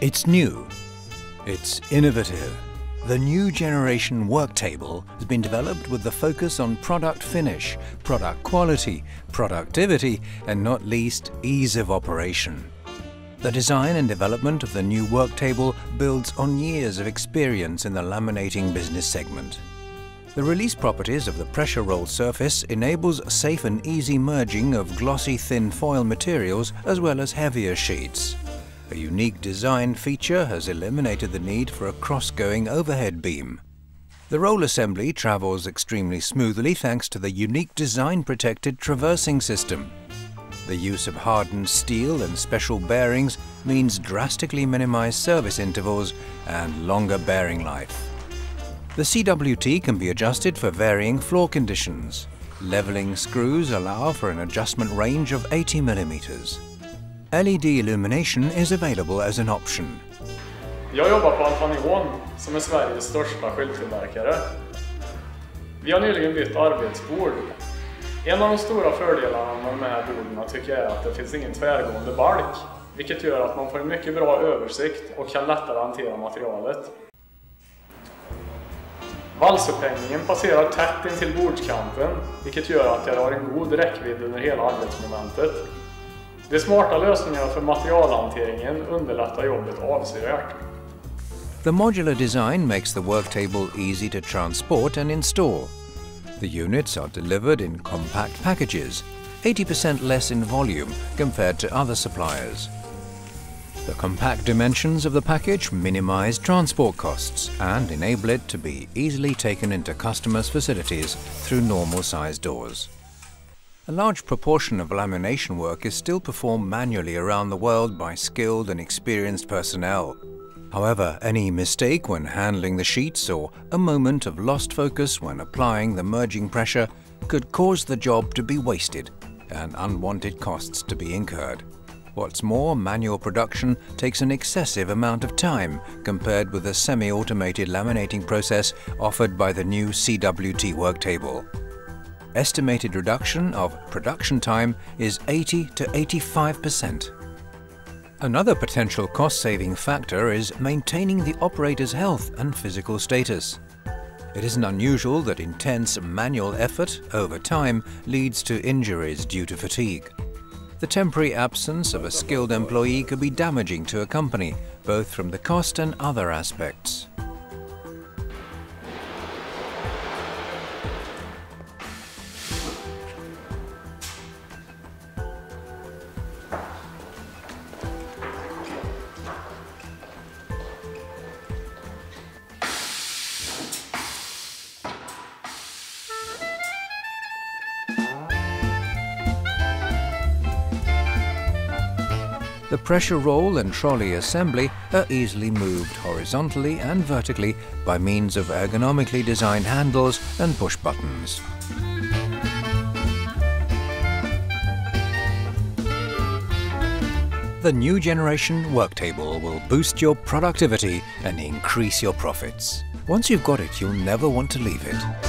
It's new. It's innovative. The new generation work table has been developed with the focus on product finish, product quality, productivity, and not least ease of operation. The design and development of the new work table builds on years of experience in the laminating business segment. The release properties of the pressure rolled surface enables safe and easy merging of glossy thin foil materials as well as heavier sheets. A unique design feature has eliminated the need for a cross-going overhead beam. The roll assembly travels extremely smoothly thanks to the unique design-protected traversing system. The use of hardened steel and special bearings means drastically minimized service intervals and longer bearing life. The CWT can be adjusted for varying floor conditions. Leveling screws allow for an adjustment range of 80 millimeters. LED illumination is available as an option. Jag jobbar på Alfanion som är Sveriges största skylttillverkare. Vi har nyligen bytt arbetsbord. En av de stora fördelarna med de här borden tycker jag är att det finns ingen tvärgående balk, vilket gör att man får en mycket bra översikt och kan lättare hantera materialet. Valsupphängningen passerar tätt intill bordskanten, vilket gör att jag har en god räckvidd under hela arbetsmomentet. De smarta lösningarna för materialhanteringen underlättar jobbet avsevärt. The modular design makes the work table easy to transport and install. The units are delivered in compact packages, 80% less in volume compared to other suppliers. The compact dimensions of the package minimize transport costs and enable it to be easily taken into customers' facilities through normal-sized doors. A large proportion of lamination work is still performed manually around the world by skilled and experienced personnel. However, any mistake when handling the sheets or a moment of lost focus when applying the merging pressure could cause the job to be wasted and unwanted costs to be incurred. What's more, manual production takes an excessive amount of time compared with the semi-automated laminating process offered by the new CWT work table estimated reduction of production time is 80 to 85%. Another potential cost-saving factor is maintaining the operator's health and physical status. It isn't unusual that intense manual effort over time leads to injuries due to fatigue. The temporary absence of a skilled employee could be damaging to a company, both from the cost and other aspects. The pressure roll and trolley assembly are easily moved horizontally and vertically by means of ergonomically designed handles and push buttons. The new generation work table will boost your productivity and increase your profits. Once you've got it, you'll never want to leave it.